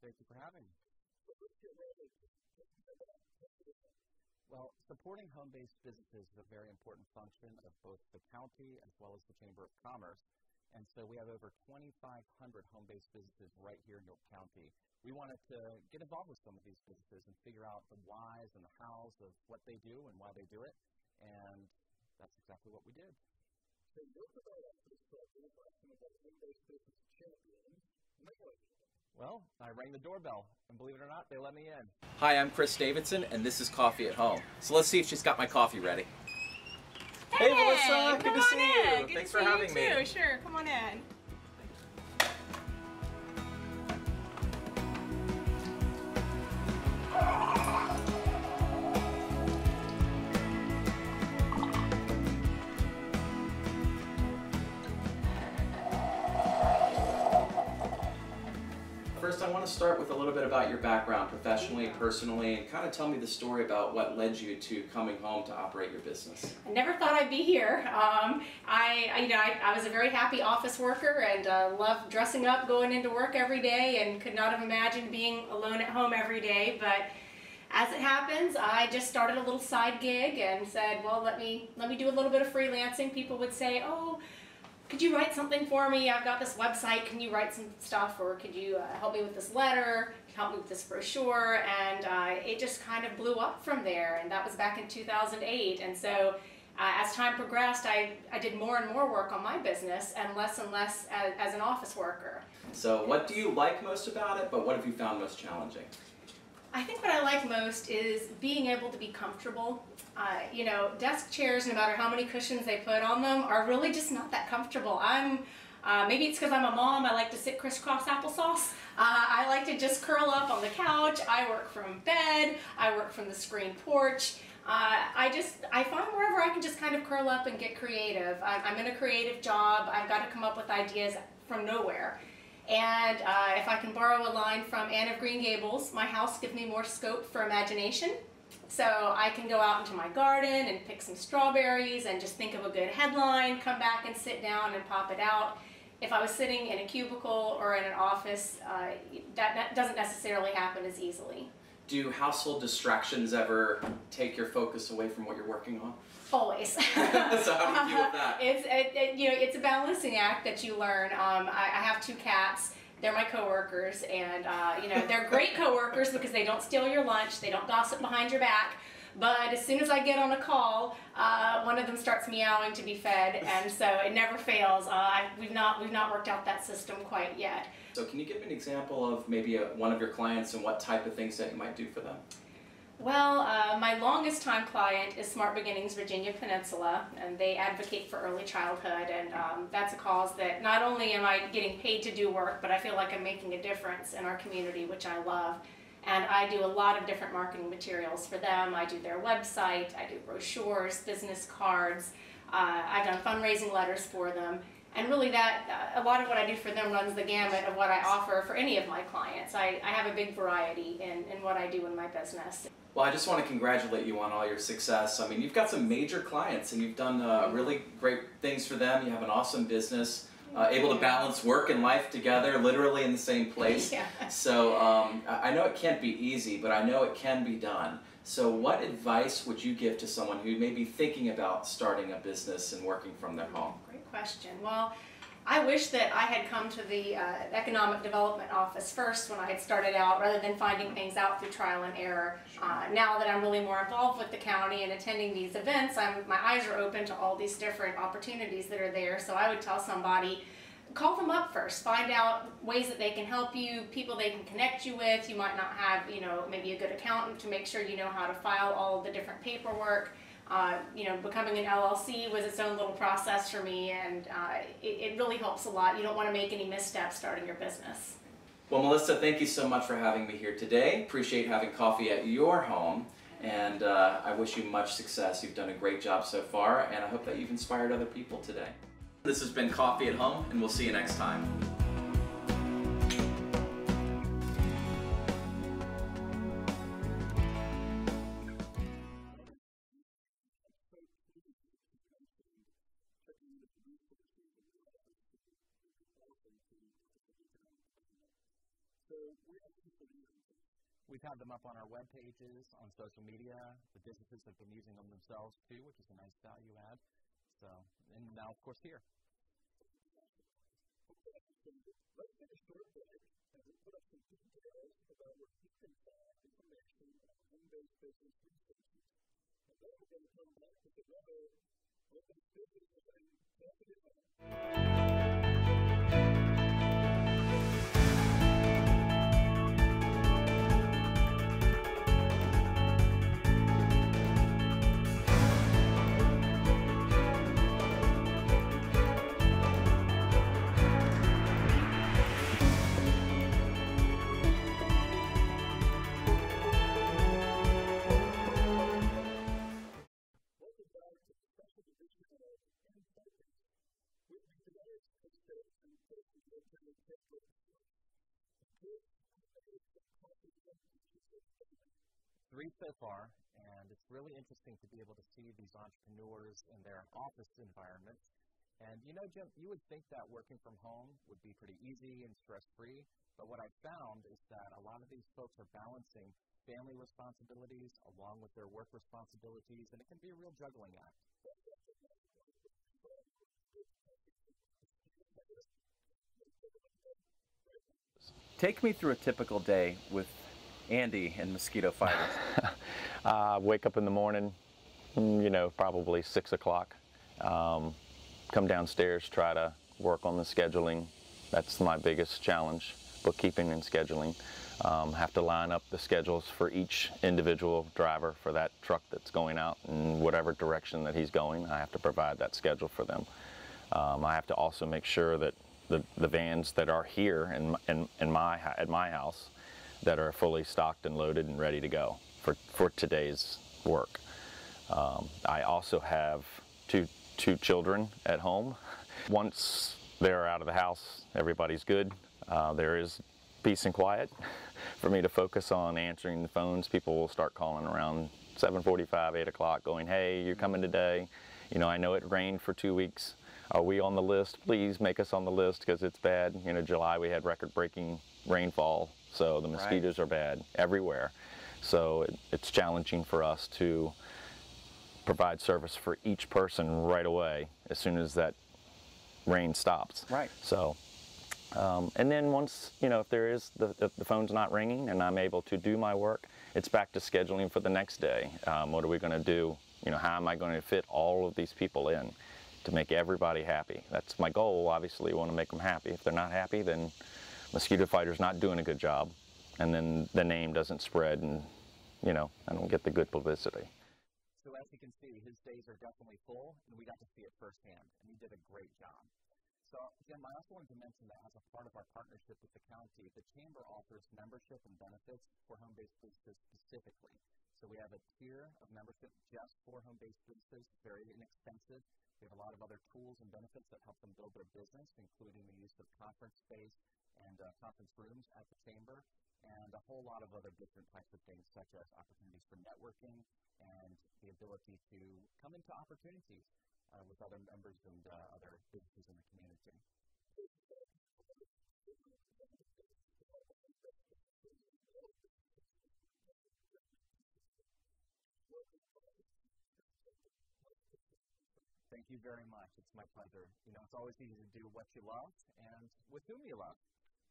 Thank you for having me. Well, supporting home-based businesses is a very important function of both the county as well as the Chamber of Commerce. And so we have over 2,500 home-based businesses right here in York County. We wanted to get involved with some of these businesses and figure out the whys and the hows of what they do and why they do it. And that's exactly what we did. So you're developing this program by some of the home-based business champions. Well, I rang the doorbell, and believe it or not, they let me in. Hi, I'm Chris Davidson, and this is Coffee at Home. So let's see if she's got my coffee ready. Hey, Melissa, good come to on see you. in. Good Thanks to for having you me. Too. Sure, come on in. Want to start with a little bit about your background professionally, and personally, and kind of tell me the story about what led you to coming home to operate your business. I never thought I'd be here. Um, I, I, you know, I, I was a very happy office worker and uh, loved dressing up, going into work every day, and could not have imagined being alone at home every day. But as it happens, I just started a little side gig and said, well, let me let me do a little bit of freelancing. People would say, oh. Could you write something for me? I've got this website. Can you write some stuff, or could you uh, help me with this letter? Help me with this brochure? And uh, it just kind of blew up from there. And that was back in 2008. And so uh, as time progressed, I, I did more and more work on my business and less and less as, as an office worker. So, what do you like most about it, but what have you found most challenging? I think what I like most is being able to be comfortable. Uh, you know, desk chairs, no matter how many cushions they put on them, are really just not that comfortable. I'm uh, maybe it's because I'm a mom. I like to sit crisscross applesauce. Uh, I like to just curl up on the couch. I work from bed. I work from the screen porch. Uh, I just I find wherever I can just kind of curl up and get creative. I'm, I'm in a creative job. I've got to come up with ideas from nowhere. And uh, if I can borrow a line from Anne of Green Gables, my house gives me more scope for imagination. So I can go out into my garden and pick some strawberries and just think of a good headline, come back and sit down and pop it out. If I was sitting in a cubicle or in an office, uh, that, that doesn't necessarily happen as easily. Do household distractions ever take your focus away from what you're working on? Always. so, how do you deal with that? It's it, it, you know it's a balancing act that you learn. Um, I, I have two cats. They're my coworkers, and uh, you know they're great coworkers because they don't steal your lunch, they don't gossip behind your back. But as soon as I get on a call, uh, one of them starts meowing to be fed, and so it never fails. Uh, I, we've not we've not worked out that system quite yet. So, can you give me an example of maybe a, one of your clients and what type of things that you might do for them? Well, uh, my longest time client is Smart Beginnings Virginia Peninsula, and they advocate for early childhood. And um, that's a cause that not only am I getting paid to do work, but I feel like I'm making a difference in our community, which I love. And I do a lot of different marketing materials for them. I do their website, I do brochures, business cards, uh, I've done fundraising letters for them. And really, that uh, a lot of what I do for them runs the gamut of what I offer for any of my clients. I, I have a big variety in, in what I do in my business. Well, I just want to congratulate you on all your success. I mean, you've got some major clients and you've done uh, really great things for them. You have an awesome business, uh, able to balance work and life together, literally in the same place. Yeah. So um, I I know it can't be easy, but I know it can be done. So, what advice would you give to someone who may be thinking about starting a business and working from their home? Great question. Well, I wish that I had come to the uh, Economic Development Office first when I had started out rather than finding things out through trial and error. Uh, now that I'm really more involved with the county and attending these events, I'm, my eyes are open to all these different opportunities that are there. So I would tell somebody, call them up first. Find out ways that they can help you, people they can connect you with. You might not have, you know, maybe a good accountant to make sure you know how to file all the different paperwork. Uh, you know, becoming an LLC was its own little process for me, and uh, it, it really helps a lot. You don't want to make any missteps starting your business. Well, Melissa, thank you so much for having me here today. Appreciate having coffee at your home, and uh, I wish you much success. You've done a great job so far, and I hope that you've inspired other people today. This has been Coffee at Home, and we'll see you next time. We've had them up on our web pages, on social media. The businesses have been using them themselves too, which is a nice value add. So, and now, of course, here. Let's take a short break and we'll put up some details about where you can find information on home-based business resources. And then we're going to come back with another open business and Three so far, and it's really interesting to be able to see these entrepreneurs in their office environments. And you know, Jim, you would think that working from home would be pretty easy and stress free, but what I've found is that a lot of these folks are balancing family responsibilities along with their work responsibilities, and it can be a real juggling act. Take me through a typical day with Andy and Mosquito Fighters. Uh, wake up in the morning, mm, you know, probably six o'clock. Um, come downstairs, try to work on the scheduling. That's my biggest challenge, bookkeeping and scheduling. Um, have to line up the schedules for each individual driver for that truck that's going out in whatever direction that he's going. I have to provide that schedule for them. Um, I have to also make sure that the, the vans that are here in, in, in my, at my house that are fully stocked and loaded and ready to go for, for today's work. Um, I also have two, two children at home. Once they're out of the house, everybody's good. Uh, there is peace and quiet for me to focus on answering the phones. People will start calling around 7:45, 8 o'clock, going, "Hey, you're coming today? You know, I know it rained for two weeks. Are we on the list? Please make us on the list because it's bad. You know, July we had record-breaking rainfall, so the mosquitoes are bad everywhere. So it, it's challenging for us to provide service for each person right away as soon as that rain stops. Right. So, um, and then once you know if there is the, the, the phone's not ringing and I'm able to do my work, it's back to scheduling for the next day. Um, what are we going to do? You know, how am I going to fit all of these people in to make everybody happy? That's my goal. Obviously, want to make them happy. If they're not happy, then mosquito fighter's not doing a good job, and then the name doesn't spread, and you know, I don't get the good publicity. So as you can see, his days are definitely full, and we got to see it firsthand, and he did a great job. So, Jim, I also wanted to mention that as a part of our partnership with the county, the Chamber offers membership and benefits for home-based businesses specifically. So we have a tier of membership just for home-based businesses, very inexpensive. We have a lot of other tools and benefits that help them build their business, including the use of conference space and uh, conference rooms at the Chamber, and a whole lot of other different types of things, such as opportunities for networking and the ability to come into opportunities uh, with other members and uh, other businesses in the community. Thank you very much. It's my pleasure. You know, it's always easy to do what you love and with whom you love.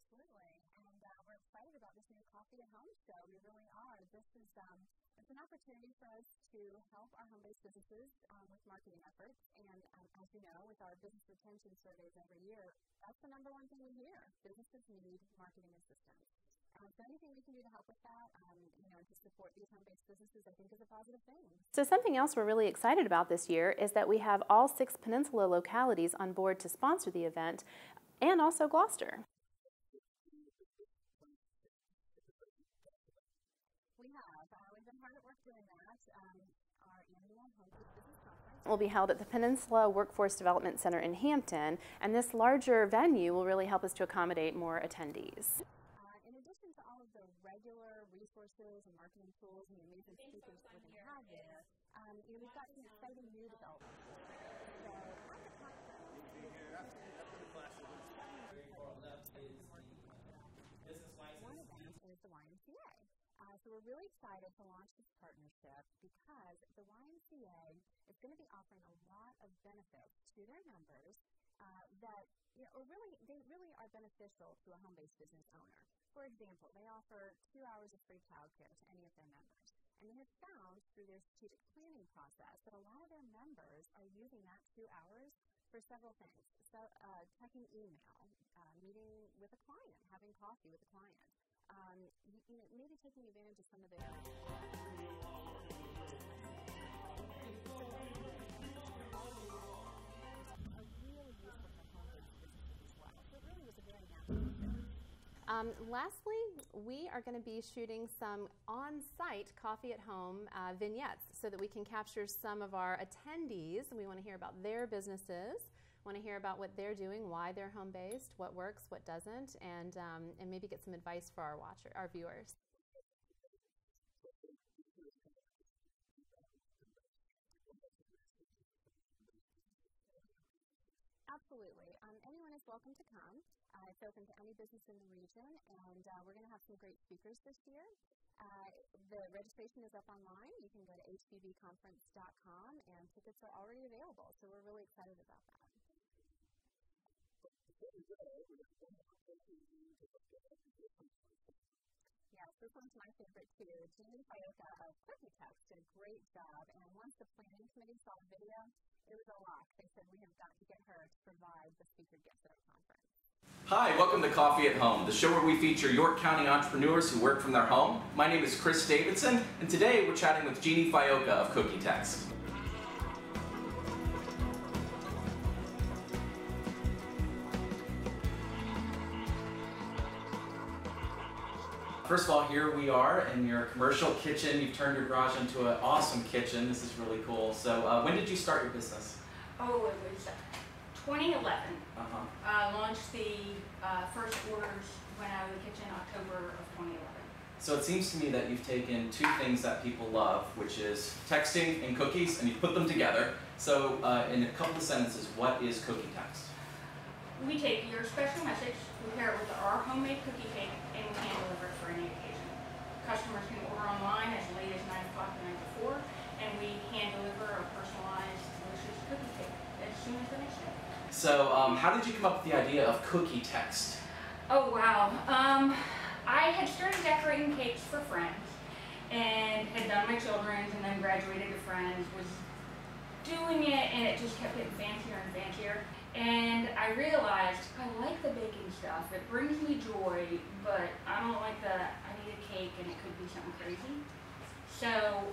Absolutely. And uh, we're excited about this new Coffee at Home show. We really are. This is um, it's an opportunity for us to help our home-based businesses um, with marketing efforts. And um, as you know, with our business retention surveys every year, that's the number one thing we hear. Businesses need marketing assistance. Um, so anything we can do to help with that, um, you know, to support these home-based businesses, I think is a positive thing. So something else we're really excited about this year is that we have all six Peninsula localities on board to sponsor the event, and also Gloucester. We have. Uh, we've been hard at work doing that. Um, our annual Home-Based Business Conference will be held at the Peninsula Workforce Development Center in Hampton, and this larger venue will really help us to accommodate more attendees. Uh, in addition to all of the regular resources and marketing tools and the amazing speakers that we're going to have there, um, you know, we've got some exciting new developments. So at the conference, one of them is the YMCA. Uh, so we're really excited to launch this partnership because the YMCA is going to be offering a lot of benefits to their members uh, that you know, are really they really are beneficial to a home-based business owner. For example, they offer two hours of free childcare to any of their members. And they have found through their strategic planning process that a lot of their members are using that two hours for several things. So, uh, checking email, uh, meeting with a client, having coffee with a client, um, you, you know, maybe taking advantage of some of their. Um, lastly, we are going to be shooting some on-site coffee at home uh, vignettes so that we can capture some of our attendees we want to hear about their businesses want to hear about what they're doing why they're home-based what works what doesn't and, um, and maybe get some advice for our watcher our viewers Absolutely. Um, welcome to come. Uh, it's open to any business in the region, and uh, we're going to have some great speakers this year. Uh, the registration is up online. You can go to hbbconference.com, and tickets are already available, so we're really excited about that. Yes, this one's my favorite too. Jeannie Fioca of Cookie Text did a great job, and once the planning committee saw the video, it was a lock. They said we have got to get her to provide the speaker gifts at our conference. Hi, welcome to Coffee at Home, the show where we feature York County entrepreneurs who work from their home. My name is Chris Davidson, and today we're chatting with Jeannie Fioca of Cookie Text. First of all, here we are in your commercial kitchen. You've turned your garage into an awesome kitchen. This is really cool. So, uh, when did you start your business? Oh, it was 2011. Uh-huh. Uh, launched the uh, first orders went out of the kitchen October of 2011. So it seems to me that you've taken two things that people love, which is texting and cookies, and you've put them together. So, uh, in a couple of sentences, what is Cookie Text? We take your special message, we pair it with our homemade cookie cake, and we hand deliver it for any occasion. Customers can order online as late as 9 o'clock the night before, and we hand deliver a personalized, delicious cookie cake as soon as the next day. So, um, how did you come up with the idea of Cookie Text? Oh wow. Um, I had started decorating cakes for friends and had done my children's and then graduated to friends, was doing it and it just kept getting fancier and fancier. And I realized I like the baking stuff. It brings me joy, but I don't like the need a cake and it could be something crazy. So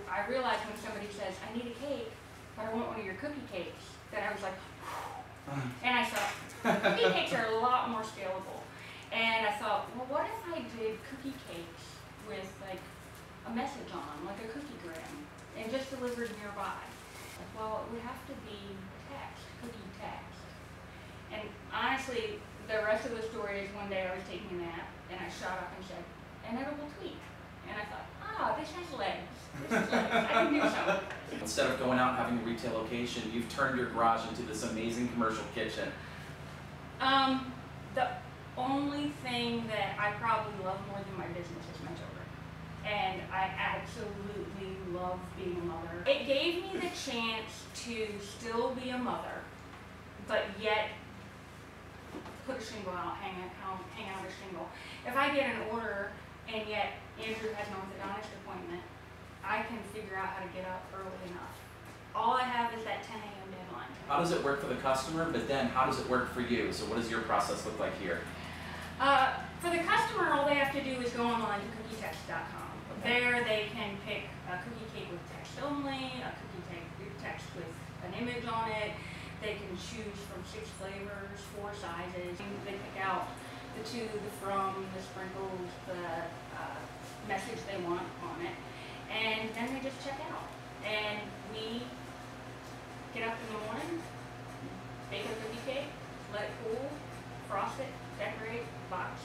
I realized when somebody says, I need a cake, but I want one of your cookie cakes, that I was like, and I thought, cookie cakes are a lot more scalable. And I thought, well, what if I did cookie cakes with like a message on them, like a cookie gram, and just delivered nearby? Well, it would have to be text, cookie text. And honestly, the rest of the story is one day I was taking a nap and I shot up and said, an edible tweet. And I thought, ah, this has legs. This has legs. I can do something. Instead of going out and having a retail location, you've turned your garage into this amazing commercial kitchen. Um, the only thing that I probably love more than my business is my children. And I absolutely love being a mother. It gave me the chance to still be a mother, but yet put a shingle out, hang out, hang out a shingle. If I get an order and yet Andrew has an orthodontist appointment, I can figure out how to get up early enough. All I have is that 10 a.m. deadline. How does it work for the customer, but then how does it work for you? So what does your process look like here? Uh, for the customer, all they have to do is go online to cookietext.com. Okay. There they can pick a cookie cake with text only, a cookie cake with text with an image on it. They can choose from six flavors, four sizes. They pick out the two, the from, the sprinkles, the uh, message they want on it, and then they just check out. And we get up in the morning, bake a cookie cake, let it cool, frost it, decorate, box,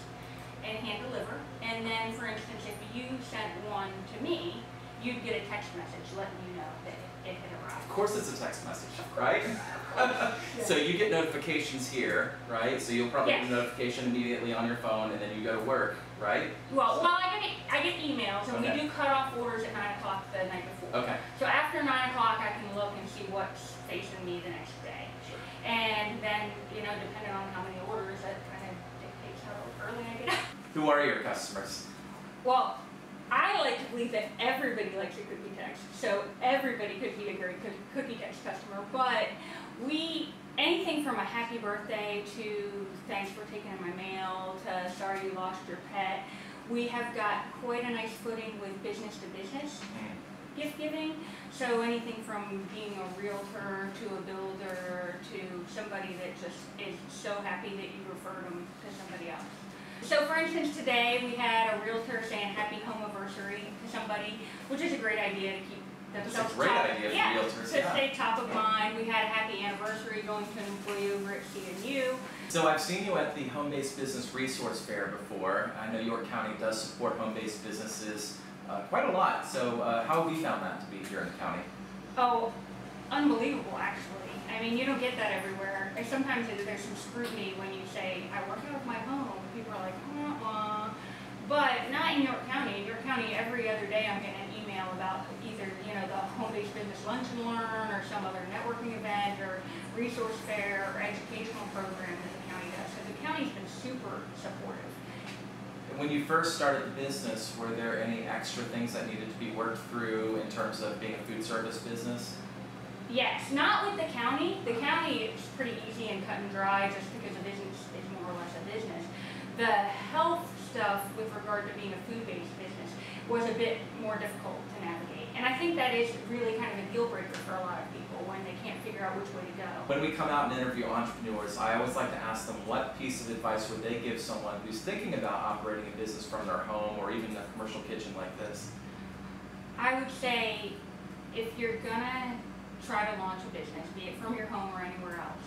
and hand deliver. And then, for instance, if you sent one to me, you'd get a text message letting you know that it had arrived. Of course it's a text message, right? so you get notifications here, right? So you'll probably get a notification immediately on your phone and then you go to work, right? Well, well, I get I get emails, and Okay. we do cut off orders at nine o'clock the night before. Okay. So after nine o'clock, I can look and see what's facing me the next day. And then, you know, depending on how many orders, that kind of dictates how early I get up. Who are your customers? Well, I like to believe that everybody likes a cookie text, so everybody could be a great cookie text customer. But we, anything from a happy birthday to thanks for taking my mail to sorry you lost your pet, we have got quite a nice footing with business to business mm. gift giving. So anything from being a realtor to a builder to somebody that just is so happy that you referred them to somebody else. So for instance, today we had a realtor saying happy home anniversary to somebody, which is a great idea to keep That's a themselves great top. idea for yeah, realtors, to yeah. stay top of mind. We had a happy anniversary going to an employee over at CNU. So I've seen you at the Home-Based Business Resource Fair before. I know York County does support home-based businesses uh, quite a lot. So uh, how have you found that to be here in the county? Oh, unbelievable, actually. I mean, you don't get that everywhere. Sometimes there's some scrutiny when you say, I work out of my home. Are like, uh uh But not in York County. In York County, every other day I'm getting an email about either, you know, the home-based business lunch and learn or some other networking event or resource fair or educational program that the county does. So the county's been super supportive. When you first started the business, were there any extra things that needed to be worked through in terms of being a food service business? Yes, not with the county. The county is pretty easy and cut and dry just because the business is more or less a business. The health stuff with regard to being a food-based business was a bit more difficult to navigate. And I think that is really kind of a deal breaker for a lot of people when they can't figure out which way to go. When we come out and interview entrepreneurs, I always like to ask them what piece of advice would they give someone who's thinking about operating a business from their home or even a commercial kitchen like this? I would say if you're gonna try to launch a business, be it from your home or anywhere else,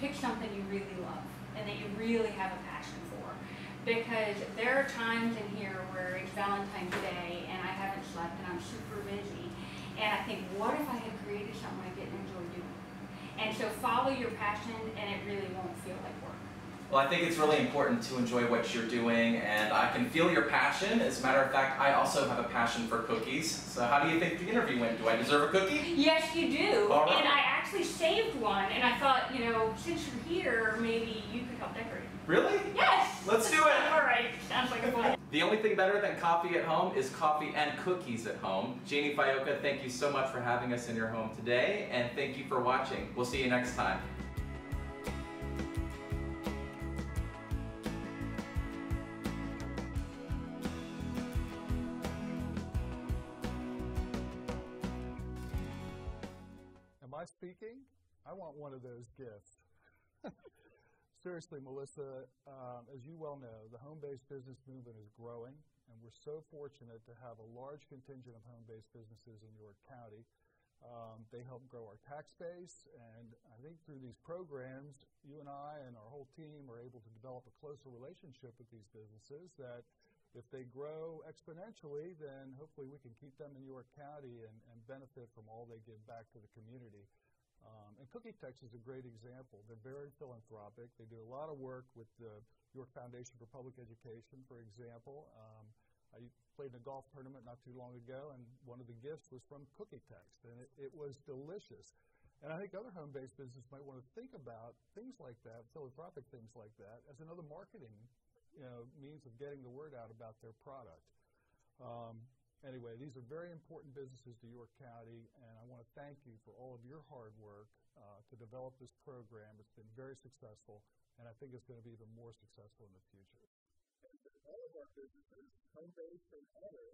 pick something you really love and that you really have a passion for. Because there are times in here where it's Valentine's Day and I haven't slept and I'm super busy. And I think, what if I had created something I didn't enjoy doing? And so follow your passion and it really won't feel like work. Well, I think it's really important to enjoy what you're doing, and I can feel your passion. As a matter of fact, I also have a passion for cookies. So, how do you think the interview went? Do I deserve a cookie? Yes, you do. All right. And I actually saved one and I thought, you know, since you're here, maybe you could help decorate. Really? Yes! Let's do it. All right, sounds like a plan. The only thing better than coffee at home is coffee and cookies at home. Jeannie Fioka, thank you so much for having us in your home today, and thank you for watching. We'll see you next time. Am I speaking? I want one of those gifts. Seriously, Melissa, um, as you well know, the home based business movement is growing, and we're so fortunate to have a large contingent of home based businesses in York County. Um, they help grow our tax base, and I think through these programs, you and I and our whole team are able to develop a closer relationship with these businesses that if they grow exponentially, then hopefully we can keep them in York County and, and benefit from all they give back to the community. Um, and Cookie Text is a great example. They're very philanthropic. They do a lot of work with the York Foundation for Public Education, for example. Um, I played in a golf tournament not too long ago, and one of the gifts was from Cookie Text, and it, it was delicious. And I think other home-based businesses might want to think about things like that, philanthropic things like that, as another marketing, you know, means of getting the word out about their product. Um, anyway, these are very important businesses to York County, and I want to thank you for all of your hard work uh, to develop this program. It's been very successful, and I think it's going to be even more successful in the future. And all of our businesses, home-based and other,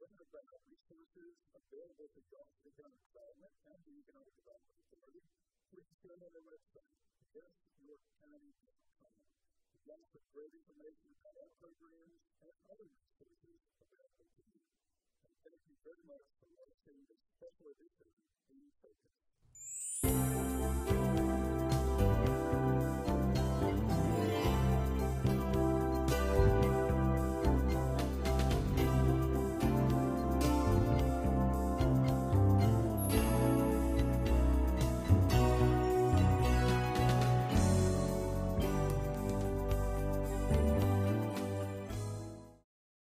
learn about resources available to Johnson Economic Development and the Economic Development Authority. Please go on our website, yesyorkcounty.com. We've got some great information about our programs and other resources available to you. Thank you very much for watching this special edition of Focus.